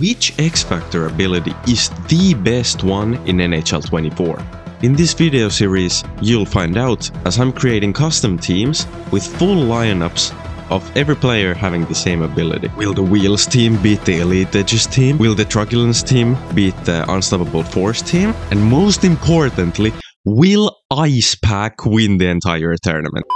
Which X Factor ability is the best one in NHL 24? In this video series, you'll find out as I'm creating custom teams with full lineups of every player having the same ability. Will the Wheels team beat the Elite Edges team? Will the Truculence team beat the Unstoppable Force team? And most importantly, will Ice Pack win the entire tournament?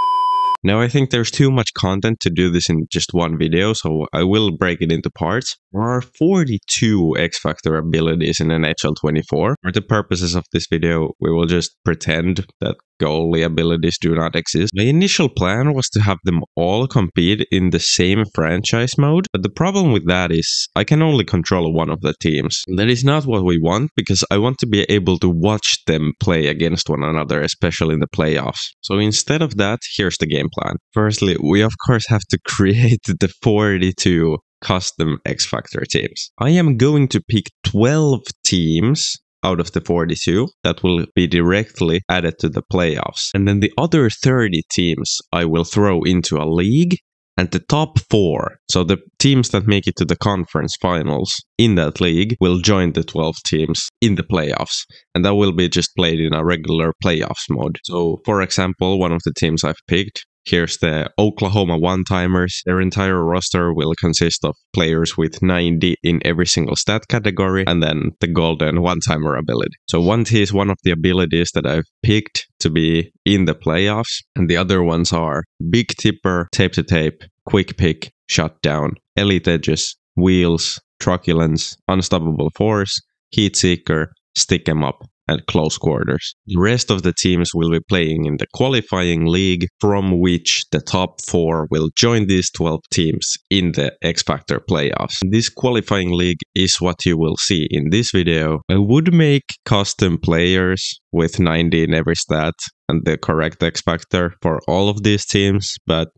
Now, I think there's too much content to do this in just one video, so I will break it into parts. There are 42 X Factor abilities in an NHL 24. For the purposes of this video, we will just pretend that goalie abilities do not exist. My initial plan was to have them all compete in the same franchise mode, but the problem with that is I can only control one of the teams. That is not what we want because I want to be able to watch them play against one another, especially in the playoffs. So instead of that, here's the game plan. Firstly, we of course have to create the 42 custom X Factor teams. I am going to pick 12 teams out of the 42 that will be directly added to the playoffs. And then the other 30 teams I will throw into a league. And the top four, so the teams that make it to the conference finals in that league, will join the 12 teams in the playoffs. And that will be just played in a regular playoffs mode. So, for example, one of the teams I've picked Here's the Oklahoma one timers. Their entire roster will consist of players with 90 in every single stat category, and then the golden one timer ability. So, one T is one of the abilities that I've picked to be in the playoffs, and the other ones are Big Tipper, Tape to Tape, Quick Pick, Shutdown, Elite Edges, Wheels, Truculence, Unstoppable Force, Heat Seeker, Stick 'em Up, and close quarters. The rest of the teams will be playing in the qualifying league, from which the top four will join these 12 teams in the X Factor playoffs. This qualifying league is what you will see in this video. I would make custom players with 90 in every stat and the correct X Factor for all of these teams, but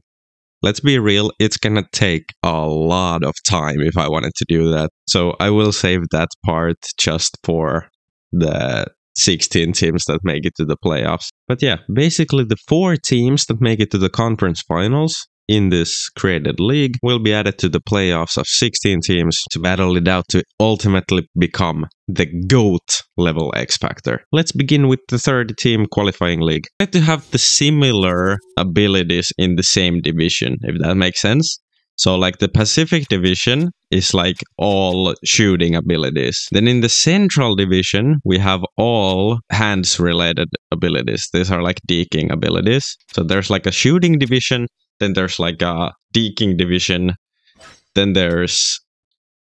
let's be real, it's gonna take a lot of time if I wanted to do that. So I will save that part just for the 16 teams that make it to the playoffs. But yeah, basically the four teams that make it to the conference finals in this created league will be added to the playoffs of 16 teams to battle it out to ultimately become the GOAT level X Factor. Let's begin with the third team qualifying league. Like to have the similar abilities in the same division, if that makes sense. So like the Pacific Division is like all shooting abilities. Then in the Central Division, we have all hands related abilities. These are like deking abilities. So there's like a shooting division, then there's like a deking division, then there's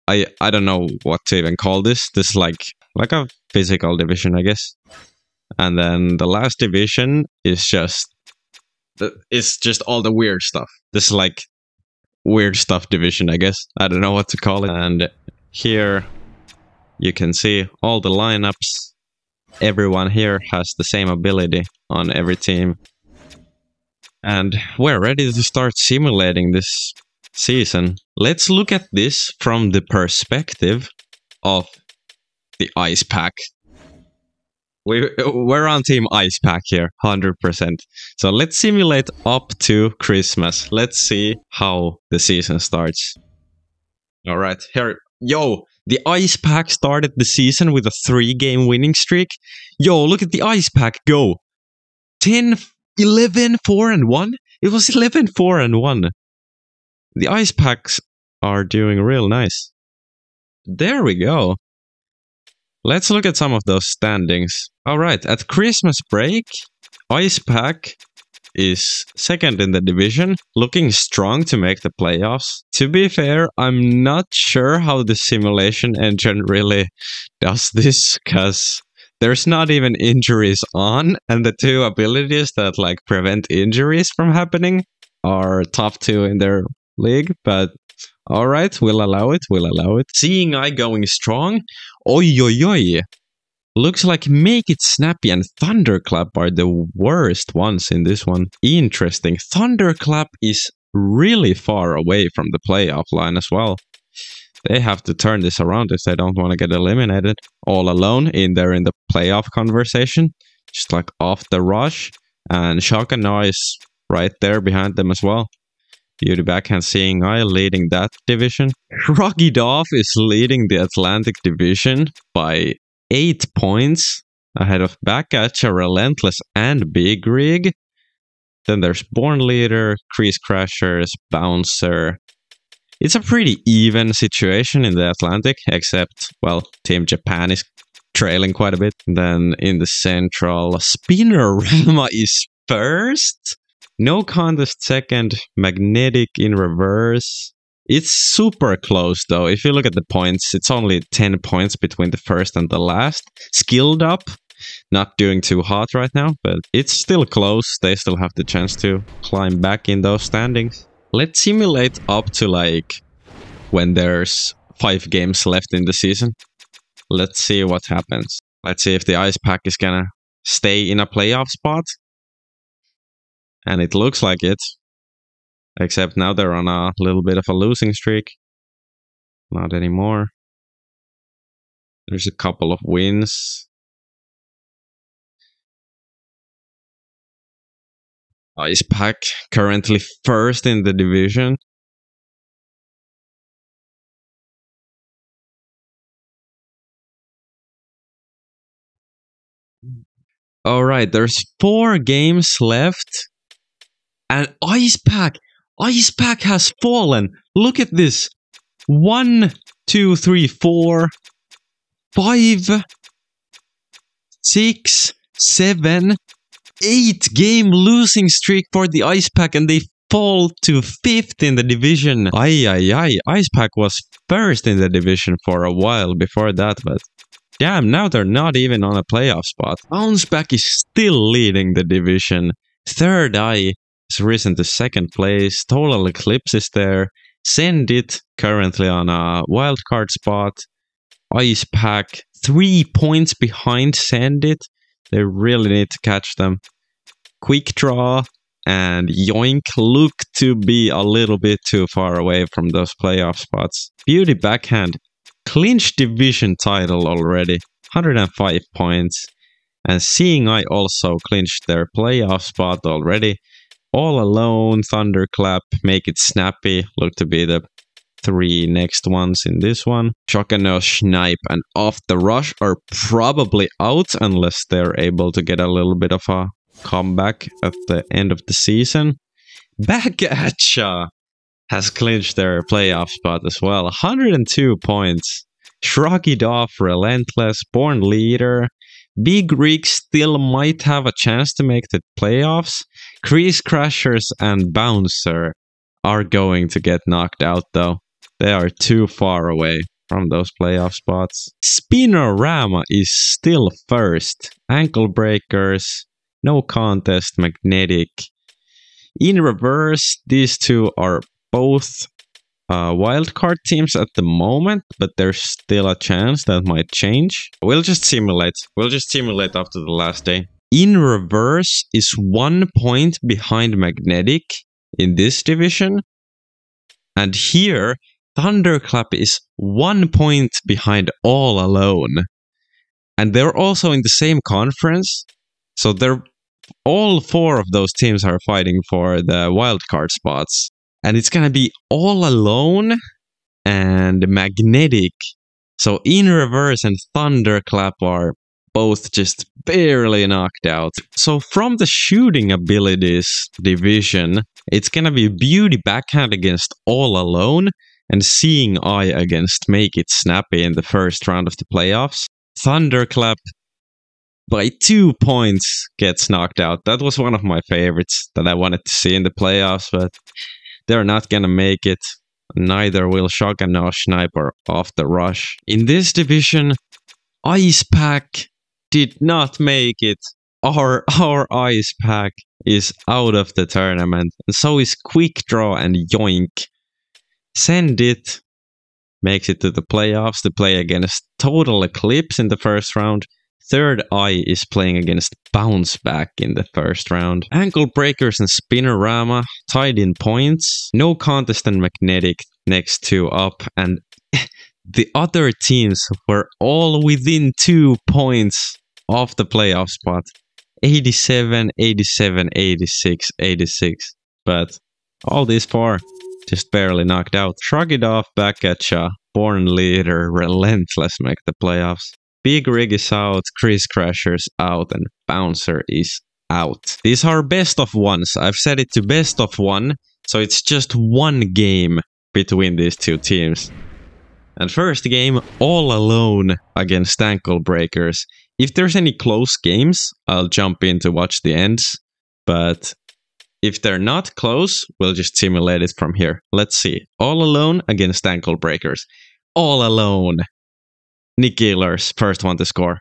I I don't know what to even call this. This is like like a physical division, I guess. And then the last division is just it's just all the weird stuff. This is like weird stuff division, I guess. I don't know what to call it. And here you can see all the lineups. Everyone here has the same ability on every team. And we're ready to start simulating this season. Let's look at this from the perspective of the ice pack we we're on team ice pack here 100% so let's simulate up to christmas. Let's see how the season starts. All right here yo the ice pack started the season with a three game winning streak. Yo look at the ice pack go. 10 11 4 and 1 it was 11 4 and 1 the ice packs are doing real nice. There we go Let's look at some of those standings. All right, at Christmas break, Ice Pack is second in the division, looking strong to make the playoffs. To be fair, I'm not sure how the simulation engine really does this because there's not even injuries on, and the two abilities that like prevent injuries from happening are top two in their league, but all right, we'll allow it. We'll allow it. Seeing Eye going strong. Oi, oi, oi. Looks like Make It Snappy and Thunderclap are the worst ones in this one. Interesting. Thunderclap is really far away from the playoff line as well. They have to turn this around if they don't want to get eliminated all alone in there in the playoff conversation. Just like off the rush. And Shaka is right there behind them as well. Beauty Backhand Seeing Eye leading that division. Rocky Off is leading the Atlantic division by 8 points ahead of Backatcha, Relentless, and Big Rig. Then there's Born Leader, Crease Crashers, Bouncer. It's a pretty even situation in the Atlantic, except, well, Team Japan is trailing quite a bit. Then in the Central, Spinnerama is first. No contest second, Magnetic in reverse. It's super close though. If you look at the points, it's only 10 points between the first and the last. Skilled up, not doing too hot right now, but it's still close. They still have the chance to climb back in those standings. Let's simulate up to like when there's five games left in the season. Let's see what happens. Let's see if the ice pack is gonna stay in a playoff spot and it looks like it. Except now they're on a little bit of a losing streak. Not anymore. There's a couple of wins. Oh, Ice Pack currently first in the division. All right, there's four games left. And Ice Pack, Ice Pack has fallen. Look at this. One, two, three, four, five, six, seven, eight game losing streak for the Ice Pack, and they fall to fifth in the division. Ay, ay, ay. Ice Pack was first in the division for a while before that, but damn, now they're not even on a playoff spot. Bounce Back is still leading the division. Third Eye has risen to second place. Total Eclipse is there. Send it currently on a wildcard spot. Ice Pack three points behind Send it. They really need to catch them. Quick Draw and Yoink look to be a little bit too far away from those playoff spots. Beauty Backhand clinched division title already. 105 points. And Seeing Eye also clinched their playoff spot already. All Alone, Thunderclap, Make It Snappy look to be the three next ones in this one. Chocano, Snipe, and Off the Rush are probably out unless they're able to get a little bit of a comeback at the end of the season. back Backatcha has clinched their playoff spot as well. 102 points. Shrug It Off, Relentless, Born Leader. Big Rig still might have a chance to make the playoffs. Crease Crashers and Bouncer are going to get knocked out though. They are too far away from those playoff spots. Spinnerama is still first. Ankle Breakers, no contest, Magnetic. In reverse, these two are both uh, wildcard teams at the moment, but there's still a chance that might change. We'll just simulate. We'll just simulate after the last day. In reverse is one point behind Magnetic in this division. And here, Thunderclap is one point behind All Alone. And they're also in the same conference. So they're all four of those teams are fighting for the wildcard spots. And it's gonna be All Alone and Magnetic. So in reverse and Thunderclap are both just barely knocked out. So from the shooting abilities division, it's gonna be Beauty Backhand against All Alone and Seeing Eye against Make It Snappy in the first round of the playoffs. Thunderclap by two points gets knocked out. That was one of my favorites that I wanted to see in the playoffs, but they're not gonna make it. Neither will Shotgun nor Sniper off the rush. In this division, Ice Pack did not make it. Our our ice pack is out of the tournament, and so is Quick Draw and Yoink. Send it makes it to the playoffs to play against Total Eclipse in the first round. Third Eye is playing against Bounce Back in the first round. Ankle Breakers and Spinnerama tied in points. No contest and Magnetic next two up. And the other teams were all within two points of the playoff spot 87, 87, 86, 86. But All these four just barely knocked out. Shrug it off back at ya. Born leader, relentless make the playoffs. Big Rig is out, Crease Crasher's out, and Bouncer is out. These are best of ones. I've set it to best of one, so it's just one game between these two teams. And first game, all alone against Ankle Breakers. If there's any close games, I'll jump in to watch the ends. But if they're not close, we'll just simulate it from here. Let's see. All alone against Ankle Breakers. All alone. Nick Ehlers, first one to score.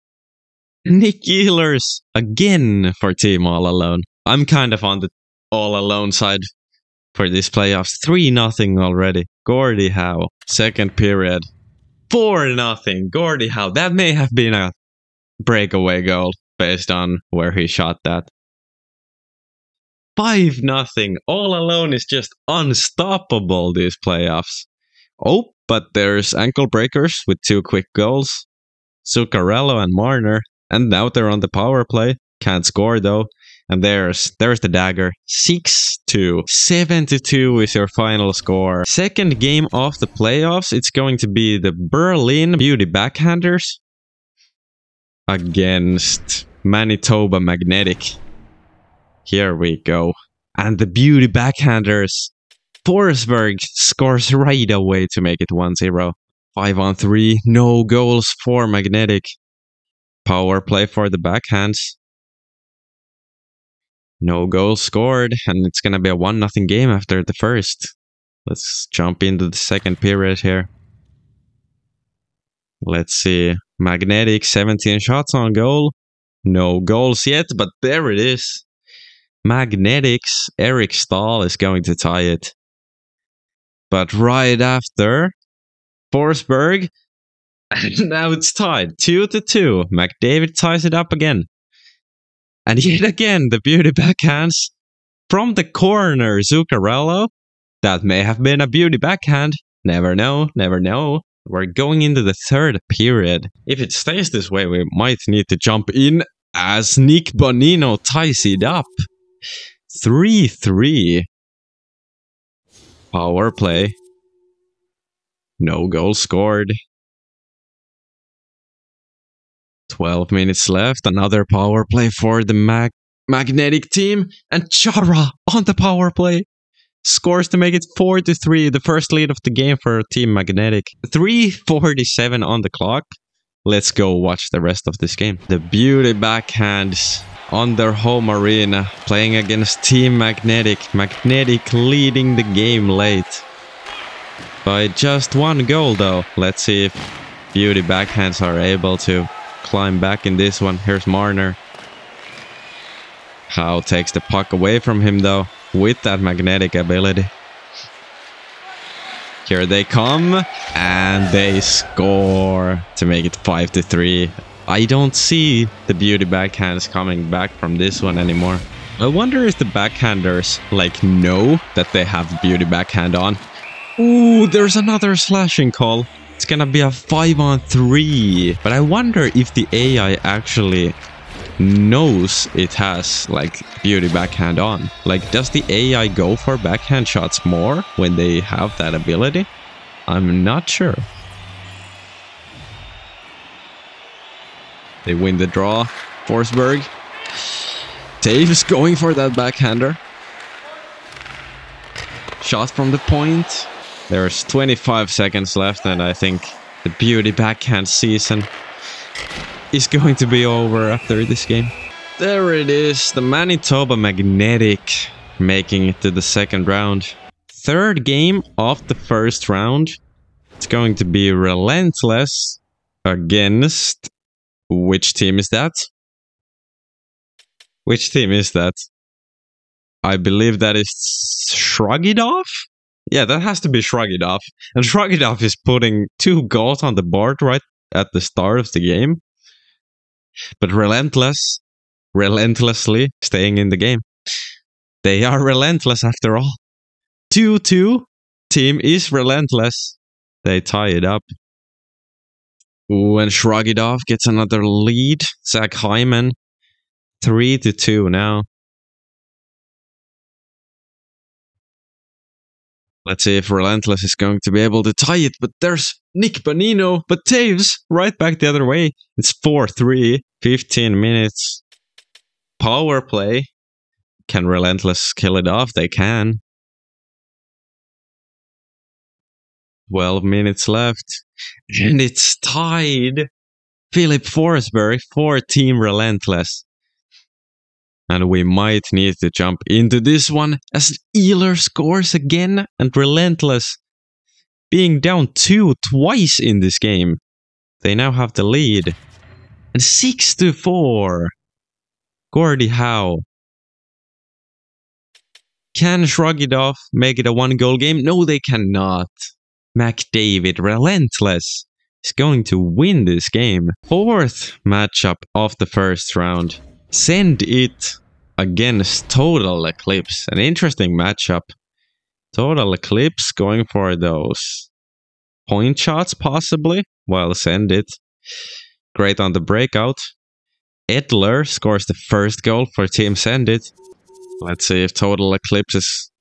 Nick Ehlers again for Team All Alone. I'm kind of on the All Alone side for this playoffs. 3 nothing already. Gordie Howe, second period. 4 nothing. Gordie Howe. That may have been a breakaway goal based on where he shot that. 5 nothing. All Alone is just unstoppable these playoffs. Oh, but there's ankle breakers with two quick goals. Zuccarello and Marner. And now they're on the power play. Can't score though. And there's there's the dagger. 6-2. 7-2 is your final score. Second game of the playoffs. It's going to be the Berlin Beauty Backhanders against Manitoba Magnetic. Here we go. And the Beauty Backhanders. Forsberg scores right away to make it 1-0. 5 on 3. No goals for Magnetic. Power play for the backhands. No goals scored, and it's gonna be a one nothing game after the first. Let's jump into the second period here. Let's see. Magnetic 17 shots on goal. No goals yet, but there it is. Magnetics, Eric Staal is going to tie it. But right after, Forsberg and now it's tied two to two. McDavid ties it up again. And yet again, the beauty backhands from the corner, Zuccarello. That may have been a beauty backhand. Never know, never know. We're going into the third period. If it stays this way, we might need to jump in as Nick Bonino ties it up. 3 3. Power play. No goal scored. 12 minutes left. Another power play for the mag- magnetic team. And Chara on the power play scores to make it 4 to 3. The first lead of the game for Team Magnetic. 347 on the clock. Let's go watch the rest of this game. The beauty backhands on their home arena playing against Team Magnetic. Magnetic leading the game late. By just one goal though. Let's see if beauty backhands are able to climb back in this one. Here's Marner. Howe takes the puck away from him though, with that magnetic ability. Here they come, and they score to make it 5 to 3. I don't see the beauty backhands coming back from this one anymore. I wonder if the backhanders like know that they have beauty backhand on. Ooh, there's another slashing call. It's gonna be a 5 on 3. But I wonder if the AI actually knows it has like beauty backhand on. Like does the AI go for backhand shots more when they have that ability? I'm not sure. They win the draw. Forsberg. Toews going for that backhander. Shot from the point. There's 25 seconds left, and I think the beauty backhand season is going to be over after this game. There it is, the Manitoba Magnetic making it to the second round. Third game of the first round. It's going to be Relentless against... Which team is that? Which team is that? I believe that is Shrug Off? Yeah, that has to be Shrug Off. And Shrug Off is putting two goals on the board right at the start of the game. But relentless, relentlessly staying in the game. They are relentless after all. 2 2. Team is relentless. They tie it up. And Shrug gets another lead. Zach Hyman. 3 to 2 now. Let's see if Relentless is going to be able to tie it, but there's Nick Bonino, but Toews right back the other way. It's 4-3, 15 minutes. Power play. Can Relentless kill it off? They can. 12 minutes left. And it's tied. Filip Forsberg for Team Relentless. And we might need to jump into this one as Ehlers scores again and Relentless being down two twice in this game. They now have the lead. And 6 to 4. Gordie Howe. Can shrug it off, make it a one goal game? No, they cannot. McDavid, relentless, is going to win this game. Fourth matchup of the first round. Send it against Total Eclipse. An interesting matchup. Total Eclipse going for those point shots, possibly. Well, send it. Great on the breakout. Edler scores the first goal for Team Send It. Let's see if Total Eclipse is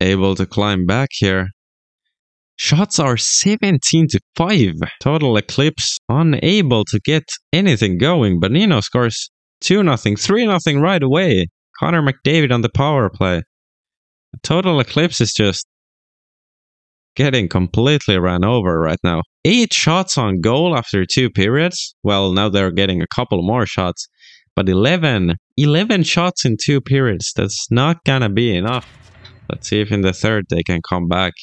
able to climb back here. Shots are 17 to 5. Total Eclipse unable to get anything going. Bonino scores 2 0, 3 0 right away. Connor McDavid on the power play. Total Eclipse is just getting completely ran over right now. Eight shots on goal after two periods. Well, now they're getting a couple more shots. But 11, 11 shots in two periods. That's not gonna be enough. Let's see if in the third they can come back.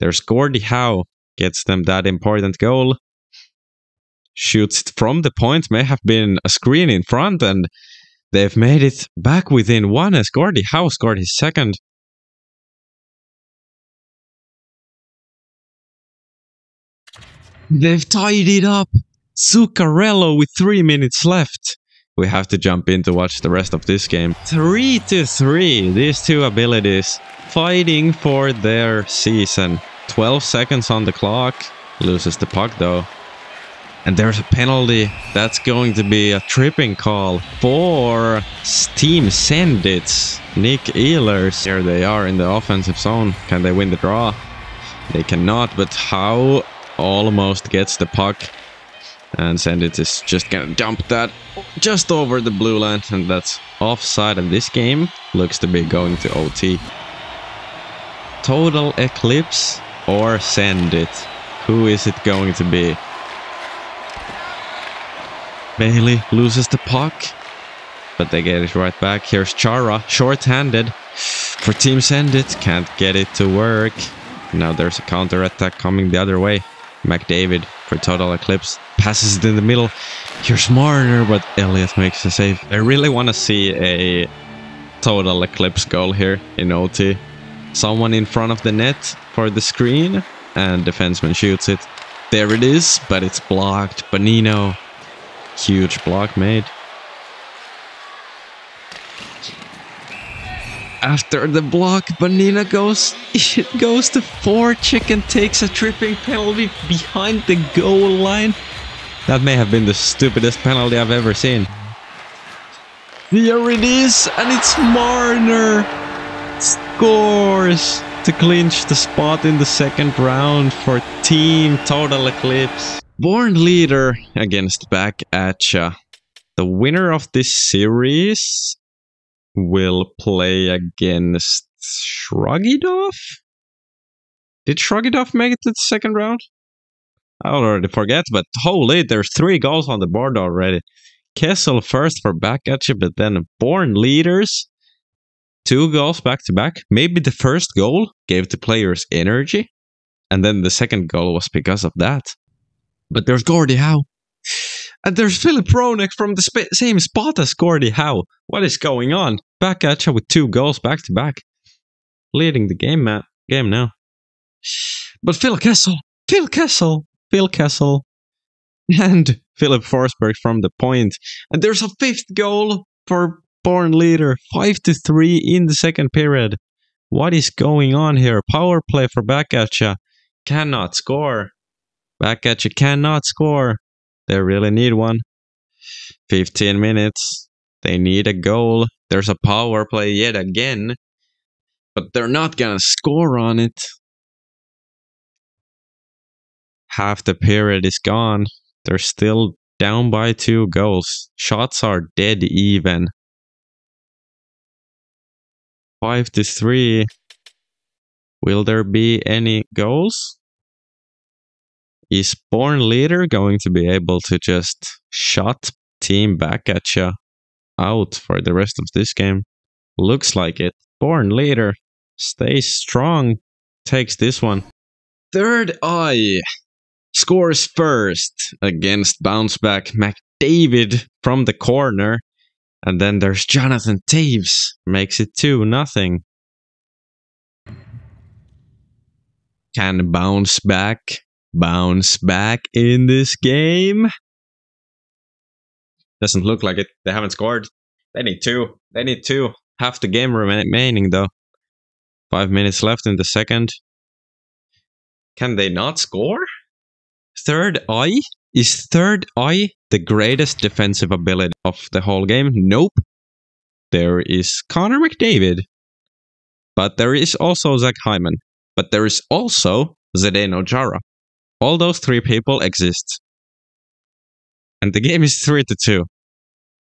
There's Gordie Howe. Gets them that important goal. Shoots from the point. May have been a screen in front and they've made it back within one as Gordie Howe scored his second. They've tied it up. Zuccarello with three minutes left. We have to jump in to watch the rest of this game. 3 to 3. These two abilities fighting for their season. 12 seconds on the clock. Loses the puck though. And there's a penalty. That's going to be a tripping call for Team Send It. Nick Ehlers. Here they are in the offensive zone. Can they win the draw? They cannot, but Howe almost gets the puck. And Send is just gonna dump that just over the blue line. And that's offside. And this game looks to be going to OT. Total Eclipse or Send It? Who is it going to be? Bailey loses the puck, but they get it right back. Here's Chara, short-handed for Team Send It. Can't get it to work. Now there's a counter attack coming the other way. McDavid for Total Eclipse passes it in the middle. Here's Marner, but Elliott makes the save. I really want to see a Total Eclipse goal here in OT. Someone in front of the net for the screen, and defenseman shoots it. There it is, but it's blocked. Bonino, huge block made. After the block, Bonino goes it goes to four. Chicken takes a tripping penalty behind the goal line. That may have been the stupidest penalty I've ever seen. Here it is, and it's Marner scores to clinch the spot in the second round for Team Total Eclipse. Born leader against back at ya. The winner of this series will play against Shrug It Off? Did Shrug It Off make it to the second round? I already forget, but holy, there's three goals on the board already. Kessel first for back at you, but then Born leaders. Two goals back to back. Maybe the first goal gave the players energy, and then the second goal was because of that. But there's Gordie Howe. And there's Filip Hronek from the sp- same spot as Gordie Howe. What is going on? Back at you with two goals back to back. Leading the game, Matt. Game now. But Phil Kessel, Phil Kessel, Phil Kessel, and Filip Forsberg from the point. And there's a fifth goal for Born Leader. 5 to 3 in the second period. What is going on here? Power play for Back Backatcha. Cannot score. Back Backatcha cannot score. They really need one. 15 minutes. They need a goal. There's a power play yet again, but they're not going to score on it. Half the period is gone. They're still down by two goals. Shots are dead even. 5 to 3. Will there be any goals? Is Born Leader going to be able to just shut team back at you out for the rest of this game? Looks like it. Born Leader stays strong, takes this one. Third Eye scores first against bounce back McDavid from the corner. And then there's Jonathan Toews, makes it 2 nothing. Can bounce back, bounce back in this game? Doesn't look like it. They haven't scored. They need two. They need two. Half the game remaining though. Five minutes left in the second. Can they not score? Third Eye? Is Third Eye the greatest defensive ability of the whole game? Nope. There is Connor McDavid. But there is also Zach Hyman. But there is also Zdeno Chara. All those three people exist. And the game is 3 to 2.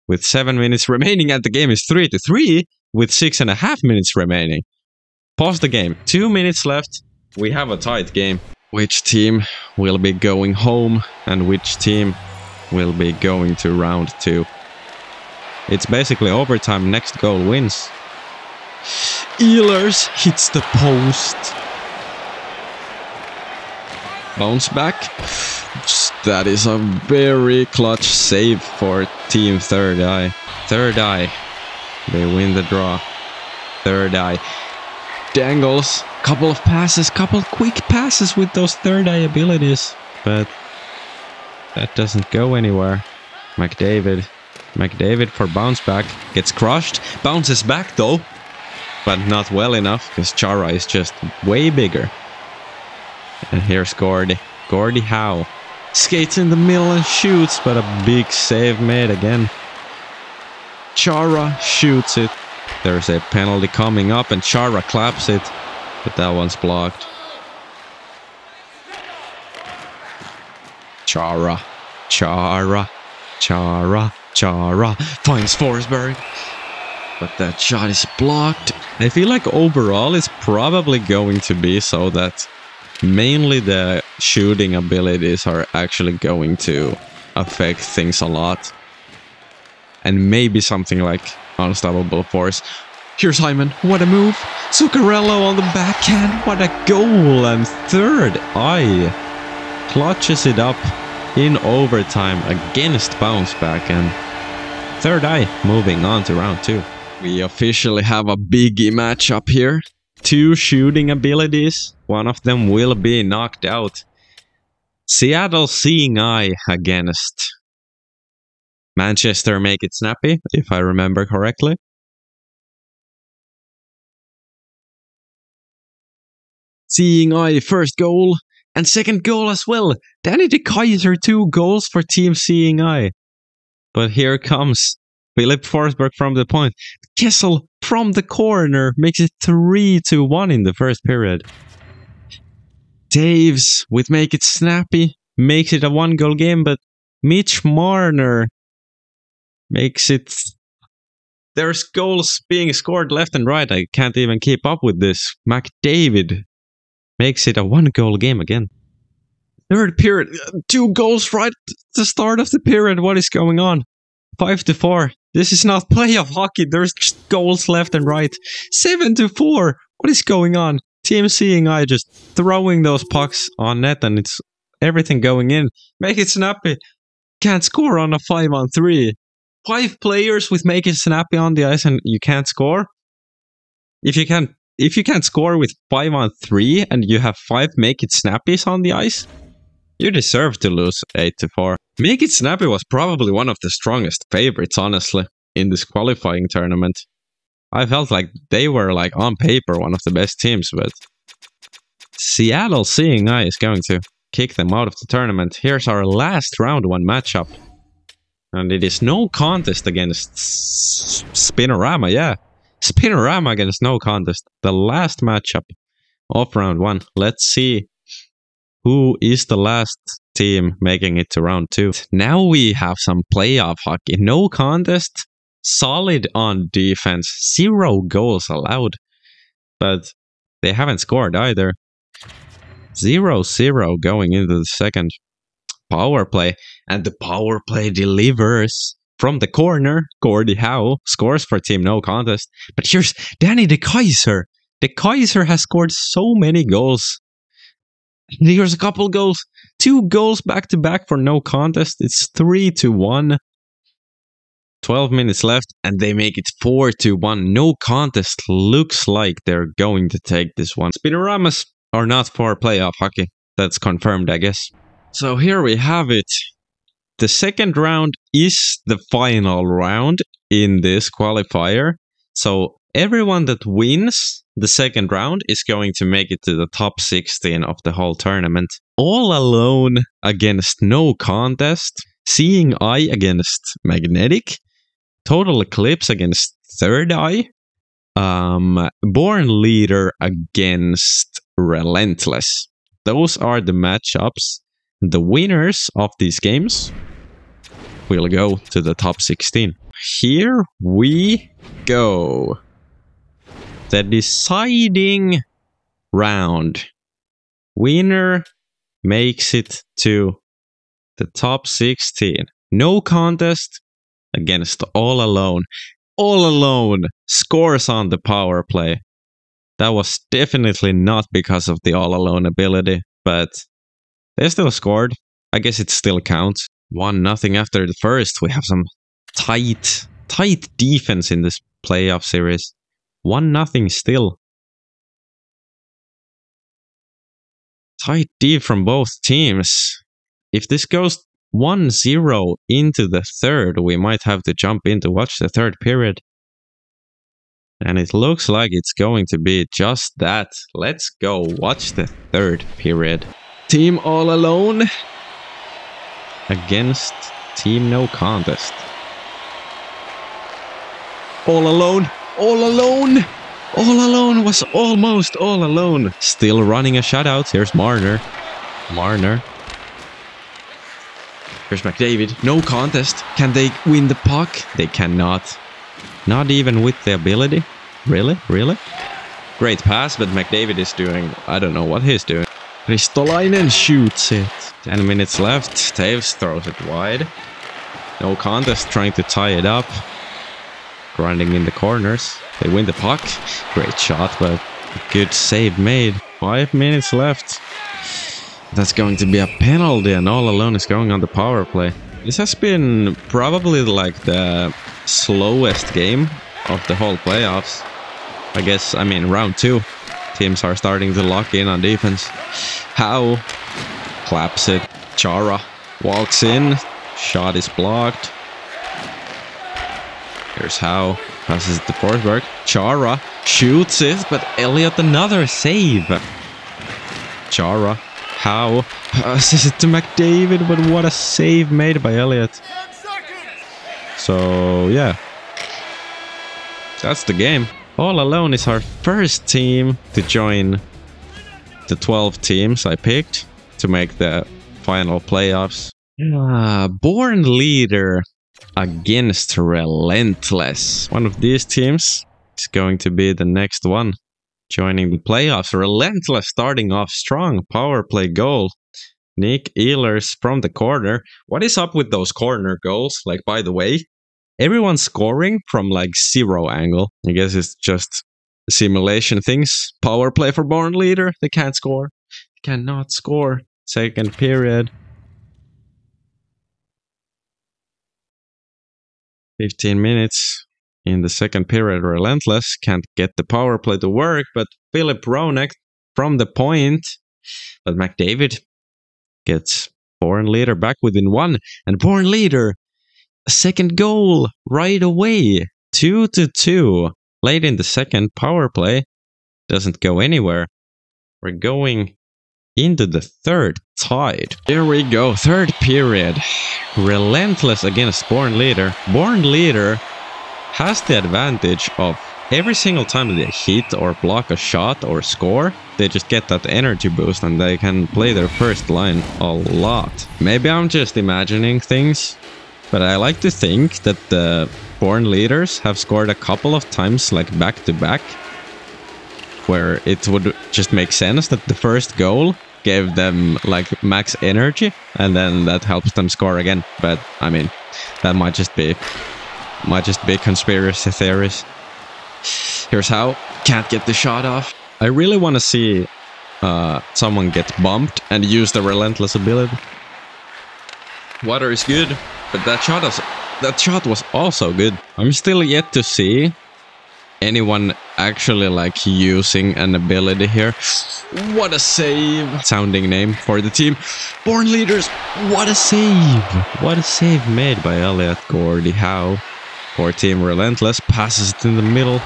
With 7 minutes remaining, and the game is 3 to 3 with six and a half minutes remaining. Pause the game. Two minutes left. We have a tight game. Which team will be going home and which team will be going to round two? It's basically overtime. Next goal wins. Ehlers hits the post. Bounce back. That is a very clutch save for Team Third Eye. Third Eye they win the draw. Third eye. Dangles. Couple of passes, couple quick passes with those third eye abilities. But that doesn't go anywhere. McDavid. McDavid for bounce back. Gets crushed. Bounces back though. But not well enough because Chara is just way bigger. And here's Gordie. Gordie Howe. Skates in the middle and shoots, but a big save made again. Chara shoots it. There's a penalty coming up and Chara claps it, but that one's blocked. Chara, Chara, Chara, Chara finds Forsberg. But that shot is blocked. I feel like overall it's probably going to be so that mainly the shooting abilities are actually going to affect things a lot and maybe something like Unstoppable Force. Here's Hyman. What a move. Zuccarello on the backhand. What a goal. And third eye clutches it up in overtime against bounce back. And third eye moving on to round two. We officially have a biggie matchup here. Two shooting abilities. One of them will be knocked out. Seattle Seeing Eye against Manchester make it snappy, if I remember correctly. Seeing Eye first goal and second goal as well. Danny DeKeyser two goals for Team Seeing Eye. But here comes Filip Forsberg from the point. Kessel from the corner makes it 3 to 1 in the first period. Toews with Make It Snappy makes it a one goal game, but Mitch Marner makes it. There's goals being scored left and right. I can't even keep up with this. McDavid makes it a one goal game again. Third period, uh, two goals right at the start of the period. What is going on? Five to four. This is not playoff hockey. There's goals left and right. Seven to four. What is going on? Team seeing Eye just throwing those pucks on net and it's everything going in. Make it snappy. Can't score on a five on three five players with make it snappy on the ice and you can't score. If you can't if you can't score with five on three and you have five make it snappies on the ice, you deserve to lose eight to four. Make snappy was probably one of the strongest favorites, honestly, in this qualifying tournament. I felt like they were like on paper one of the best teams, but Seattle seeing Eye is going to kick them out of the tournament. Here's our last round one matchup. And it is no contest against Spinorama, yeah. Spinorama against no contest. The last matchup of round one. Let's see who is the last team making it to round two. Now we have some playoff hockey. No contest, solid on defense, zero goals allowed, but they haven't scored either. Zero zero going into the second power play, and the power play delivers from the corner. Gordie Howe scores for Team No Contest, but here's Danny DeKeyser. De Kaiser has scored so many goals. Here's a couple goals, two goals back to back for No Contest. It's three to one. 12 minutes left and they make it 4 to 1. No contest looks like they're going to take this one. Spinoramas are not for playoff hockey. That's confirmed, I guess. So here we have it. The second round is the final round in this qualifier. So everyone that wins the second round is going to make it to the top 16 of the whole tournament. All alone against no contest. Seeing Eye against Magnetic. Total Eclipse against Third Eye. Um, Born Leader against Relentless. Those are the matchups. The winners of these games will go to the top 16. Here we go. The deciding round. Winner makes it to the top 16. No contest against All Alone. All Alone scores on the power play. That was definitely not because of the All Alone ability, but they still scored. I guess it still counts. One nothing after the first. We have some tight, tight defense in this playoff series. One nothing still. Tight D from both teams. If this goes 1-0 into the third, we might have to jump in to watch the third period. And it looks like it's going to be just that. Let's go watch the third period. Team all alone against Team No Contest. All alone, all alone, all alone was almost all alone. Still running a shutout. Here's Marner. Marner. Here's McDavid. No contest. Can they win the puck? They cannot. Not even with the ability. Really? Really? Great pass, but McDavid is doing... I don't know what he's doing. Ristolainen shoots it. 10 minutes left. Toews throws it wide. No contest trying to tie it up. Grinding in the corners. They win the puck. Great shot, but good save made. Five minutes left. That's going to be a penalty and all alone is going on the power play. This has been probably like the slowest game of the whole playoffs. I guess, I mean, round two. Teams are starting to lock in on defense. Howe? claps it. Chara walks in. Shot is blocked. Here's Howe. Passes it to Forsberg. Chara shoots it, but Elliott another save. Chara. Howe passes it to McDavid, but what a save made by Elliott. So, yeah. That's the game. All Alone is our first team to join the 12 teams I picked to make the final playoffs. Uh, Born Leader against Relentless. One of these teams is going to be the next one joining the playoffs. Relentless starting off strong. Power play goal. Nick Ehlers from the corner. What is up with those corner goals? Like, by the way, everyone's scoring from like zero angle. I guess it's just simulation things. Power play for Born Leader. They can't score. Cannot score. Second period. 15 minutes in the second period. Relentless can't get the power play to work, but Filip Hronek from the point. But McDavid gets Born Leader back within one. And Born Leader second goal right away. Two to two. Late in the second power play. Doesn't go anywhere. We're going into the third tied. Here we go. Third period. Relentless against Born Leader. Born Leader has the advantage of every single time they hit or block a shot or score, they just get that energy boost and they can play their first line a lot. Maybe I'm just imagining things, but I like to think that the Born leaders have scored a couple of times like back to back where it would just make sense that the first goal gave them like max energy and then that helps them score again. But i mean that might just be might just be conspiracy theories. Here's Howe. Can't get the shot off. I really want to see uh, someone get bumped and use the relentless ability. Water is good but that shot is that shot was also good. I'm still yet to see anyone actually like using an ability here. What a save! Sounding name for the team. Born leaders, what a save! What a save made by Elliott Gordie Howe. For Team Relentless passes it in the middle.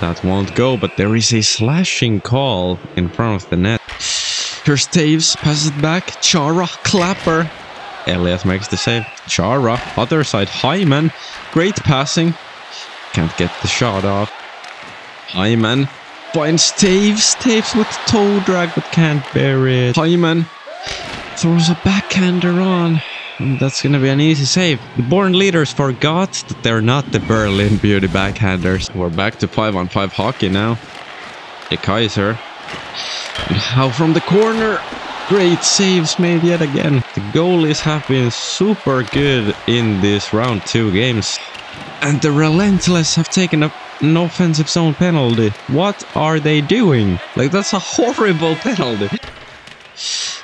That won't go, but there is a slashing call in front of the net. Here's Toews, passes it back. Chara, Clapper, Elias makes the save. Chara, other side, Hyman. Great passing. Can't get the shot off. Hyman finds Toews. Toews with toe drag, but can't bury it. Hyman throws a backhander on. And that's gonna be an easy save. The Born leaders forgot that they're not the Berlin Beauty backhanders. We're back to 5 on 5 hockey now. The Kaiser. Howe from the corner? Great saves made yet again. The goalies have been super good in this round two games. And the Relentless have taken a, an offensive zone penalty. What are they doing? Like, that's a horrible penalty.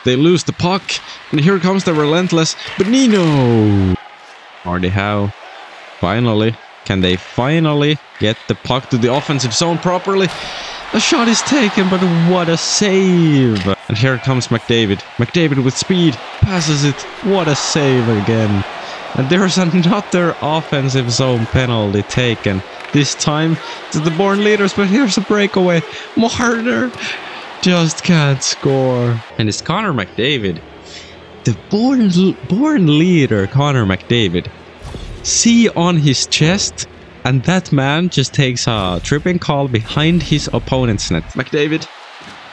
They lose the puck, and here comes the Relentless. Benino! Gordie Howe. Finally. Can they finally get the puck to the offensive zone properly? A shot is taken, but what a save! And here comes McDavid. McDavid with speed, passes it. What a save again. And there's another offensive zone penalty taken. This time to the Born leaders, but here's a breakaway. Marner just can't score. And it's Connor McDavid. The Born, born leader, Connor McDavid. See on his chest and that man just takes a tripping call behind his opponent's net. McDavid.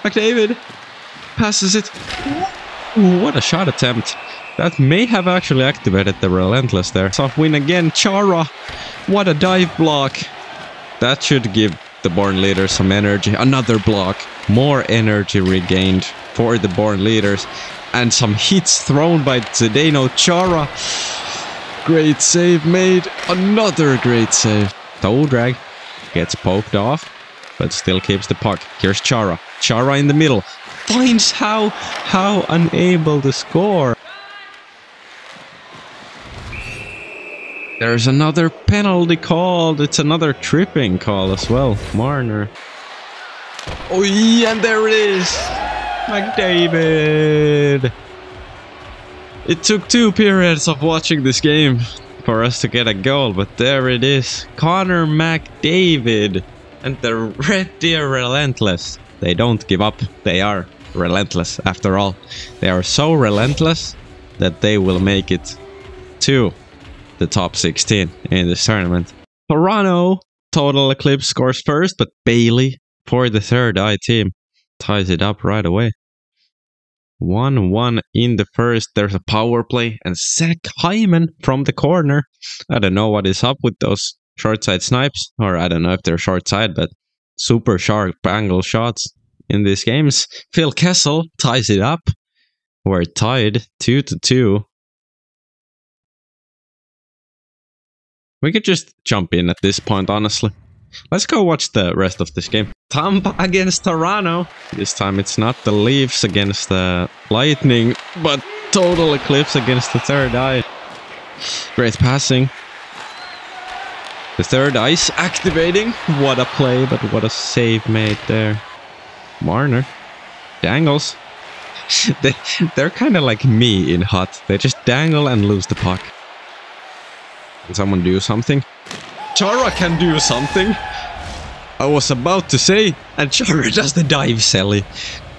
McDavid passes it. Ooh, what a shot attempt. That may have actually activated the Relentless there. Soft win again. Chara. What a dive block. That should give the Born Leaders some energy. Another block. More energy regained for the Born Leaders. And some hits thrown by Zdeno Chara. Great save made. Another great save. Toe drag gets poked off, but still keeps the puck. Here's Chara. Chara in the middle. Finds Howe, Howe unable to score. There's another penalty called. It's another tripping call as well. Marner. Oh, yeah, and there it is. McDavid. It took two periods of watching this game for us to get a goal, but there it is. Connor McDavid and the Red Deer Relentless. They don't give up. They are relentless after all. They are so relentless that they will make it to the top 16 in this tournament. Toronto, Total Eclipse scores first, but Bailey for the third eye team ties it up right away. 1 1 in the first. There's a power play, and Zach Hyman from the corner. I don't know what is up with those short side snipes, or I don't know if they're short side, but super sharp angle shots in these games. Phil Kessel ties it up. We're tied 2 to 2. We could just jump in at this point, honestly. Let's go watch the rest of this game. Tampa against Toronto. This time it's not the Leafs against the Lightning, but Total Eclipse against the Third Eye. Great passing. The Third Eye's activating. What a play, but what a save made there. Marner. Dangles. they, they're kind of like me in HUT. They just dangle and lose the puck. Can someone do something? Chara can do something. I was about to say, and Chara does the dive celly.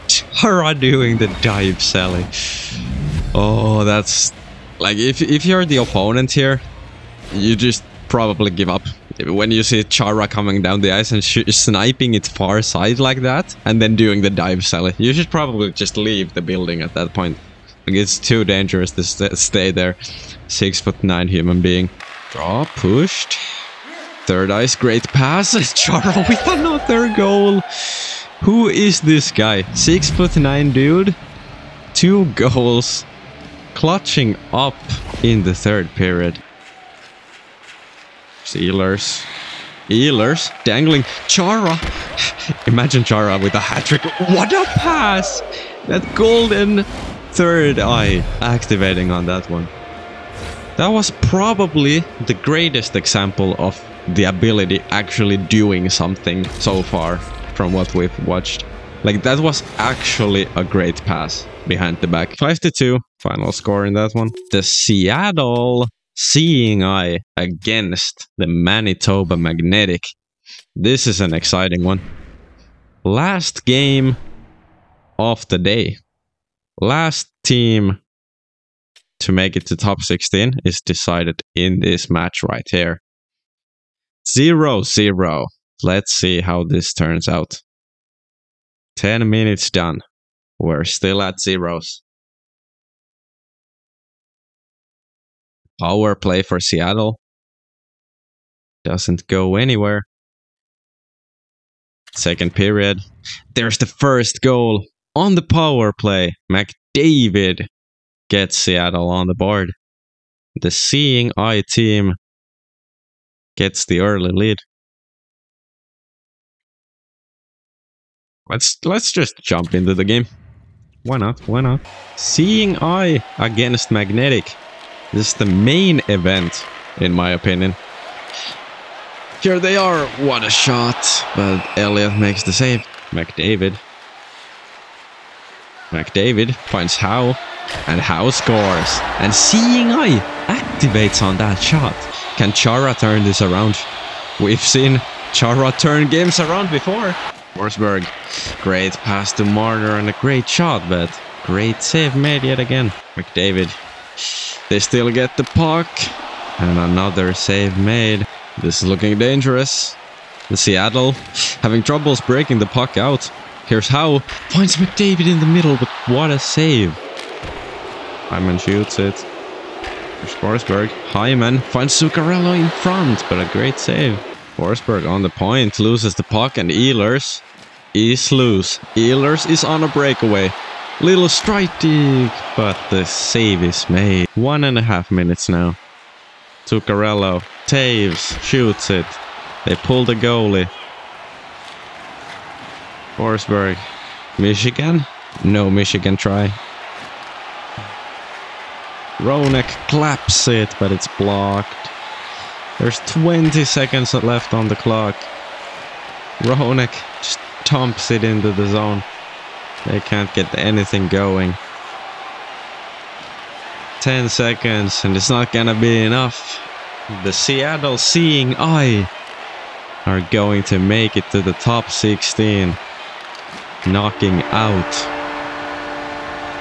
Chara doing the dive celly. Oh, that's like if if you're the opponent here, you just probably give up. When you see Chara coming down the ice and sniping its far side like that, and then doing the dive celly, you should probably just leave the building at that point. Like it's too dangerous to st stay there. Six foot nine human being. Draw, pushed. Third ice, great pass. Chara with another goal. Who is this guy? Six foot nine dude. Two goals. Clutching up in the third period. Sealers. Ehlers dangling Chara. Imagine Chara with a hat trick. What a pass! That golden third eye activating on that one. That was probably the greatest example of the ability actually doing something so far from what we've watched. Like that was actually a great pass behind the back. 5 to 2, final score in that one. The Seattle Seeing Eye against the Manitoba Magnetic. This is an exciting one. Last game of the day. Last team to make it to top 16 is decided in this match right here. Zero zero. Let's see how this turns out. 10 minutes done. We're still at zeros. Power play for Seattle. Doesn't go anywhere. Second period. There's the first goal on the power play. McDavid gets Seattle on the board. The Seeing Eye team gets the early lead. Let's let's just jump into the game. Why not? Why not? Seeing Eye against Magnetic. This is the main event, in my opinion. Here they are. What a shot. But Elliott makes the save. McDavid. McDavid finds Howe. And Howe scores. And Seeing Eye activates on that shot. Can Chara turn this around? We've seen Chara turn games around before. Forsberg. Great pass to Marner and a great shot, but great save made yet again. McDavid they still get the puck. And another save made. This is looking dangerous. The Seattle having troubles breaking the puck out. Here's Howe. Finds McDavid in the middle, but what a save. Hyman shoots it. There's Forsberg. Hyman finds Zuccarello in front, but a great save. Forsberg on the point, loses the puck, and Ehlers is loose. Ehlers is on a breakaway. Little strike but the save is made. One and a half minutes now. Zuccarello, Toews, shoots it. They pull the goalie. Forsberg, Michigan? No Michigan try. Hronek claps it, but it's blocked. There's 20 seconds left on the clock. Hronek just dumps it into the zone. They can't get anything going. 10 seconds and it's not gonna be enough. The Seattle Seeing Eye are going to make it to the top 16. Knocking out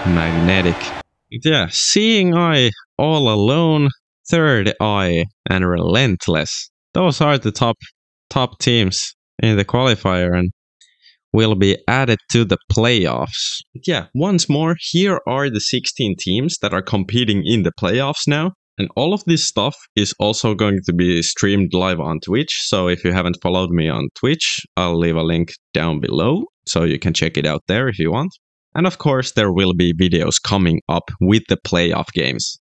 Magnetic. Yeah, Seeing Eye all alone, Third Eye and Relentless. Those are the top top teams in the qualifier and will be added to the playoffs. Yeah, once more, here are the 16 teams that are competing in the playoffs now. And all of this stuff is also going to be streamed live on Twitch. So if you haven't followed me on Twitch, I'll leave a link down below so you can check it out there if you want. And of course, there will be videos coming up with the playoff games.